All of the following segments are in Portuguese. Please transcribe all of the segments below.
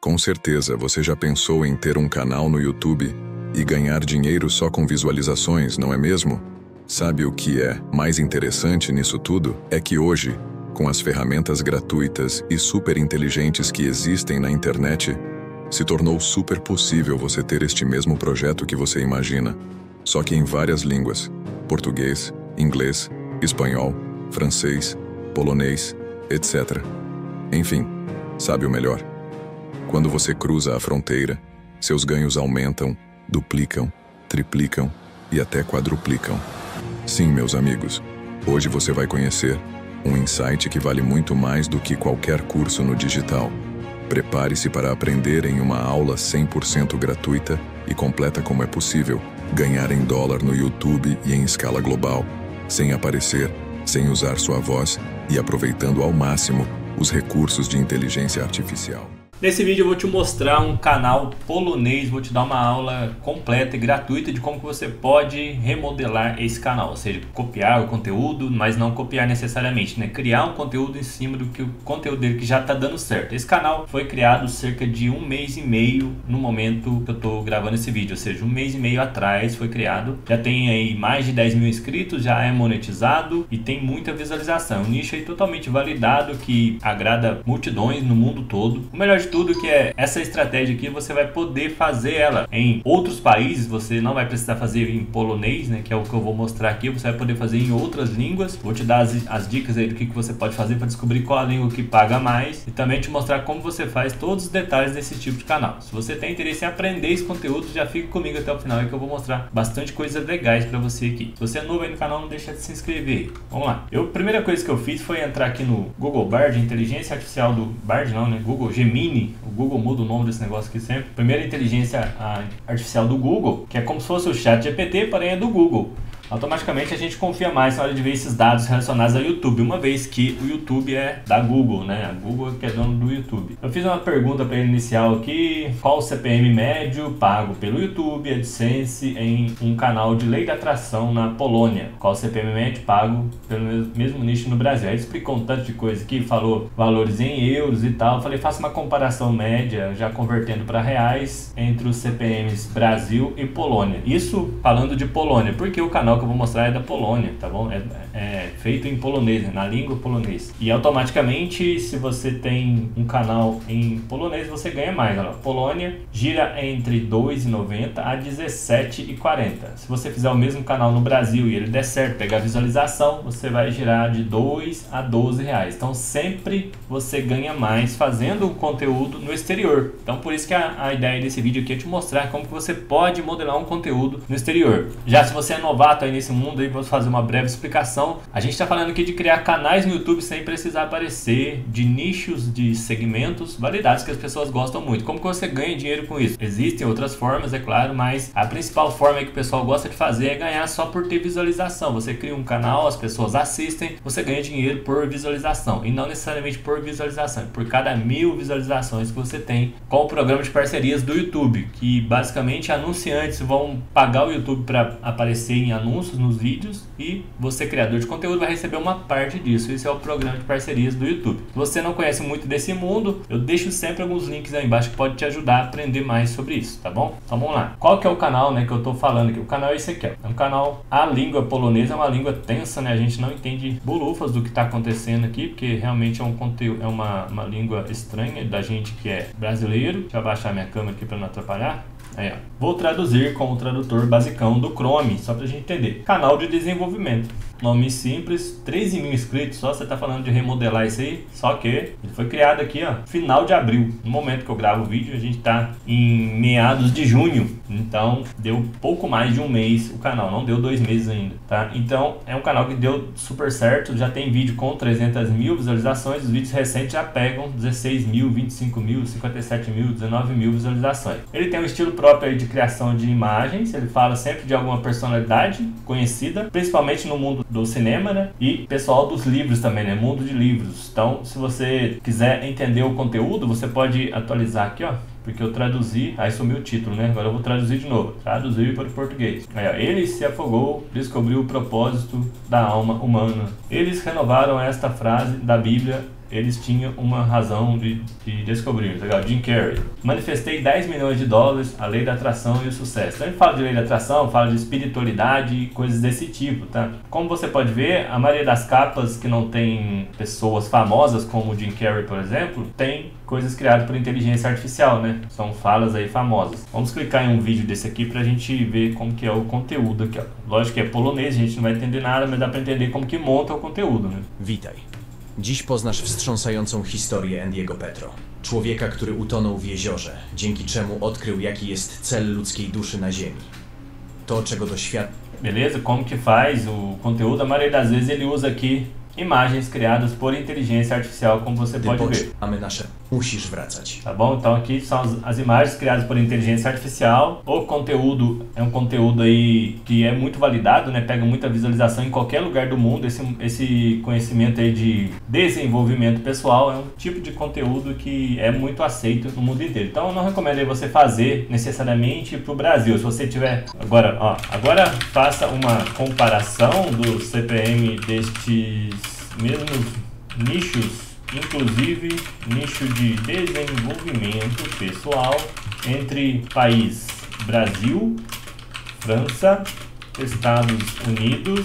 Com certeza você já pensou em ter um canal no YouTube e ganhar dinheiro só com visualizações, não é mesmo? Sabe o que é mais interessante nisso tudo? É que hoje, com as ferramentas gratuitas e super inteligentes que existem na internet, se tornou super possível você ter este mesmo projeto que você imagina, só que em várias línguas: português, inglês, espanhol, francês, polonês, etc. Enfim, sabe o melhor? Quando você cruza a fronteira, seus ganhos aumentam, duplicam, triplicam e até quadruplicam. Sim, meus amigos, hoje você vai conhecer um insight que vale muito mais do que qualquer curso no digital. Prepare-se para aprender em uma aula 100% gratuita e completa como é possível ganhar em dólar no YouTube e em escala global, sem aparecer, sem usar sua voz e aproveitando ao máximo os recursos de inteligência artificial. Nesse vídeo eu vou te mostrar um canal polonês, vou te dar uma aula completa e gratuita de como você pode remodelar esse canal, ou seja, copiar o conteúdo, mas não copiar necessariamente, né? Criar um conteúdo em cima do que o conteúdo dele que já está dando certo. Esse canal foi criado cerca de um mês e meio no momento que eu estou gravando esse vídeo, ou seja, um mês e meio atrás foi criado. Já tem aí mais de 10 mil inscritos, já é monetizado e tem muita visualização. Um nicho aí totalmente validado que agrada multidões no mundo todo. O melhor de tudo que é essa estratégia aqui você vai poder fazer ela em outros países, você não vai precisar fazer em polonês, né, que é o que eu vou mostrar aqui, você vai poder fazer em outras línguas. Vou te dar as, as dicas aí do que, que você pode fazer para descobrir qual a língua que paga mais e também te mostrar como você faz todos os detalhes desse tipo de canal. Se você tem interesse em aprender esse conteúdo, já fica comigo até o final aí que eu vou mostrar bastante coisas legais para você aqui. Se você é novo aí no canal, não deixa de se inscrever. Vamos lá. Eu, a primeira coisa que eu fiz foi entrar aqui no Google Bard, inteligência artificial do Bard não, né? Google Gemini o Google muda o nome desse negócio aqui sempre. Primeira inteligência artificial do Google, que é como se fosse o chat GPT, porém é do Google automaticamente a gente confia mais na hora de ver esses dados relacionados ao YouTube, uma vez que o YouTube é da Google, né? A Google que é dono do YouTube. Eu fiz uma pergunta para ele inicial aqui: qual o CPM médio pago pelo YouTube AdSense em um canal de lei de atração na Polônia? Qual o CPM médio pago pelo mesmo nicho no Brasil? Ele explicou um tanto de coisa aqui, falou valores em euros e tal. Eu falei, faça uma comparação média, já convertendo para reais, entre os CPMs Brasil e Polônia. Isso falando de Polônia, porque o canal que eu vou mostrar é da Polônia, tá bom? É, é feito em polonês, né? na língua polonês. E automaticamente, se você tem um canal em polonês, você ganha mais. Olha, Polônia gira entre 2,90 a 17,40. Se você fizer o mesmo canal no Brasil e ele der certo, pegar visualização, você vai girar de 2 a 12 reais. Então sempre você ganha mais fazendo o conteúdo no exterior. Então por isso que a, a ideia desse vídeo aqui é te mostrar como que você pode modelar um conteúdo no exterior. Já se você é novato aí nesse mundo aí, vou fazer uma breve explicação. A gente está falando aqui de criar canais no YouTube sem precisar aparecer, de nichos, de segmentos, variedades que as pessoas gostam muito. Como que você ganha dinheiro com isso? Existem outras formas, é claro, mas a principal forma que o pessoal gosta de fazer é ganhar só por ter visualização. Você cria um canal, as pessoas assistem, você ganha dinheiro por visualização e não necessariamente por visualização, por cada mil visualizações que você tem com o programa de parcerias do YouTube, que basicamente anunciantes vão pagar o YouTube para aparecer em anúncios nos vídeos e você, criador de conteúdo, vai receber uma parte disso. Esse é o programa de parcerias do YouTube. Se você não conhece muito desse mundo, eu deixo sempre alguns links aí embaixo que pode te ajudar a aprender mais sobre isso, tá bom? Então vamos lá. Qual que é o canal né, que eu tô falando aqui? O canal é esse aqui, ó. É um canal, a língua polonesa é uma língua tensa, né? A gente não entende bolufas do que está acontecendo aqui, porque realmente é um conteúdo, é uma, uma língua estranha da gente que é brasileiro. Deixa eu abaixar minha câmera aqui para não atrapalhar. Aí. Vou traduzir com o tradutor basicão do Chrome, só pra gente entender. Canal de desenvolvimento. Nome simples, 13 mil inscritos só, você tá falando de remodelar isso aí, só que ele foi criado aqui, ó, final de abril. No momento que eu gravo o vídeo, a gente tá em meados de junho, então deu pouco mais de um mês o canal, não deu dois meses ainda, tá? Então é um canal que deu super certo, já tem vídeo com 300 mil visualizações, os vídeos recentes já pegam 16 mil, 25 mil, 57 mil, 19 mil visualizações. Ele tem um estilo próprio de criação de imagens, ele fala sempre de alguma personalidade conhecida, principalmente no mundo do cinema, né? E pessoal dos livros também, né? Mundo de livros. Então, se você quiser entender o conteúdo, você pode atualizar aqui, ó. Porque eu traduzi, aí sumiu o título, né? Agora eu vou traduzir de novo. Traduzir para o português. Aí, ó, ele se afogou, descobriu o propósito da alma humana. Eles renovaram esta frase da Bíblia eles tinham uma razão de, de descobrir. Legal, Jim Carrey. Manifestei 10 milhões de dólares, a lei da atração e o sucesso. Então ele fala de lei da atração, fala de espiritualidade e coisas desse tipo, tá? Como você pode ver, a maioria das capas que não tem pessoas famosas, como o Jim Carrey, por exemplo, tem coisas criadas por inteligência artificial, né? São falas aí famosas. Vamos clicar em um vídeo desse aqui pra gente ver como que é o conteúdo aqui, ó. Lógico que é polonês, a gente não vai entender nada, mas dá pra entender como que monta o conteúdo, né? Witaj. Dziś poznasz wstrząsającą historię Andiego Petro. Człowieka, który utonął w jeziorze, dzięki czemu odkrył, jaki jest cel ludzkiej duszy na Ziemi. To, czego doświadczył. Beleza? Como que faz o conteúdo? A maioria das vezes ele usa aqui imagens criadas por inteligência artificial, como você pode ver. nasze, musisz wracać. Tá bom? Então aqui são as, as imagens criadas por inteligência artificial. O conteúdo é um conteúdo aí que é muito validado, né? Pega muita visualização em qualquer lugar do mundo. Esse, esse conhecimento aí de desenvolvimento pessoal é um tipo de conteúdo que é muito aceito no mundo inteiro. Então eu não recomendo você fazer necessariamente para o Brasil. Se você tiver agora, ó, agora faça uma comparação do CPM destes mesmos nichos inclusive nicho de desenvolvimento pessoal entre país Brasil, França, Estados Unidos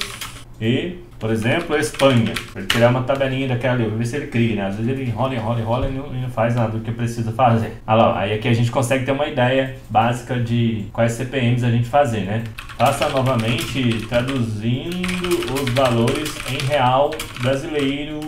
e, por exemplo, Espanha. Ele criar uma tabelinha daquela ali, ver se ele cria, né? Às vezes ele enrola, enrola, enrola e não, e não faz nada do que precisa fazer. Olha lá, aí aqui a gente consegue ter uma ideia básica de quais CPMs a gente fazer, né? Faça novamente traduzindo os valores em real brasileiro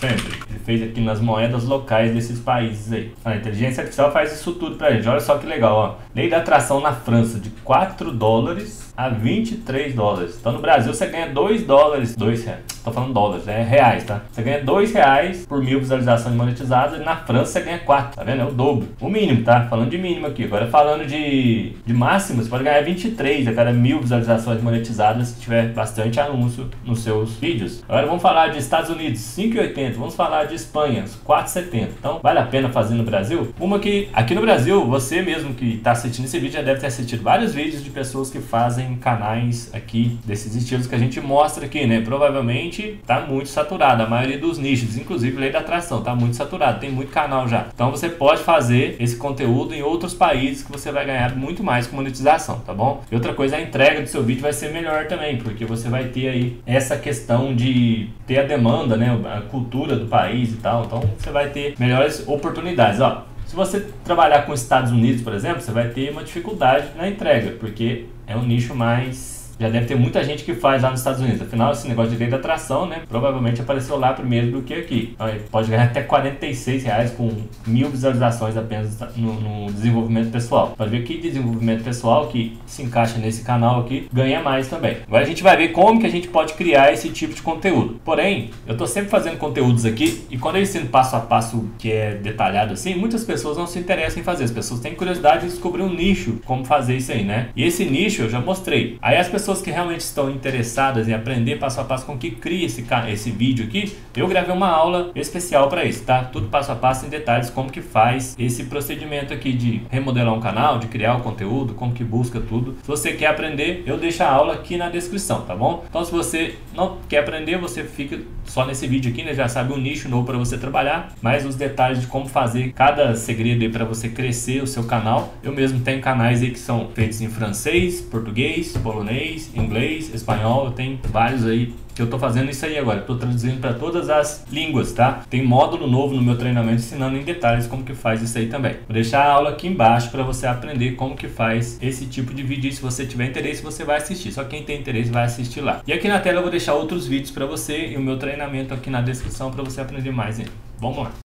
sempre. Ele fez aqui nas moedas locais desses países aí. A inteligência artificial faz isso tudo pra gente. Olha só que legal, ó. Lei da atração na França de 4 dólares a 23 dólares. Então no Brasil você ganha 2 dólares, 2 reais. Tô falando dólares, é reais, tá? Você ganha 2 reais por mil visualizações monetizadas e na França você ganha 4, tá vendo? É o dobro. O mínimo, tá? Falando de mínimo aqui. Agora falando de, de máximo, você pode ganhar 23 a cada mil visualizações monetizadas se tiver bastante anúncio nos seus vídeos. Agora vamos falar de Estados Unidos, 5,80. Vamos falar de Espanha, 4,70. Então vale a pena fazer no Brasil? Uma que aqui no Brasil, você mesmo que está assistindo esse vídeo já deve ter assistido vários vídeos de pessoas que fazem canais aqui desses estilos que a gente mostra aqui, né? Provavelmente tá muito saturado, a maioria dos nichos, inclusive lei da atração, tá muito saturado, tem muito canal já. Então você pode fazer esse conteúdo em outros países que você vai ganhar muito mais com monetização, tá bom? E outra coisa, a entrega do seu vídeo vai ser melhor também, porque você vai ter aí essa questão de ter a demanda, né? A cultura do país e tal. Então você vai ter melhores oportunidades, ó. Se você trabalhar com Estados Unidos, por exemplo, você vai ter uma dificuldade na entrega, porque é um nicho mais já deve ter muita gente que faz lá nos Estados Unidos. Afinal, esse negócio de lei da atração, né? Provavelmente apareceu lá primeiro do que aqui. Aí, pode ganhar até 46 reais com mil visualizações apenas no, no, desenvolvimento pessoal. Pode ver que desenvolvimento pessoal que se encaixa nesse canal aqui ganha mais também. Agora a gente vai ver como que a gente pode criar esse tipo de conteúdo. Porém, eu tô sempre fazendo conteúdos aqui e quando eu ensino passo a passo que é detalhado assim, muitas pessoas não se interessam em fazer. As pessoas têm curiosidade de descobrir um nicho, como fazer isso aí, né? E esse nicho eu já mostrei. Aí as pessoas pessoas que realmente estão interessadas em aprender passo a passo com que cria esse, esse vídeo aqui, eu gravei uma aula especial para isso, tá? Tudo passo a passo em detalhes como que faz esse procedimento aqui de remodelar um canal, de criar o conteúdo, como que busca tudo. Se você quer aprender, eu deixo a aula aqui na descrição, tá bom? Então se você não quer aprender, você fica só nesse vídeo aqui, né? Já sabe um nicho novo para você trabalhar, mas os detalhes de como fazer cada segredo aí para você crescer o seu canal. Eu mesmo tenho canais aí que são feitos em francês, português, polonês, português, inglês, espanhol, tem vários aí que eu tô fazendo isso aí agora. Tô traduzindo para todas as línguas, tá? Tem módulo novo no meu treinamento ensinando em detalhes como que faz isso aí também. Vou deixar a aula aqui embaixo para você aprender como que faz esse tipo de vídeo. E se você tiver interesse, você vai assistir. Só quem tem interesse vai assistir lá. E aqui na tela eu vou deixar outros vídeos para você e o meu treinamento aqui na descrição para você aprender mais ainda. Vamos lá.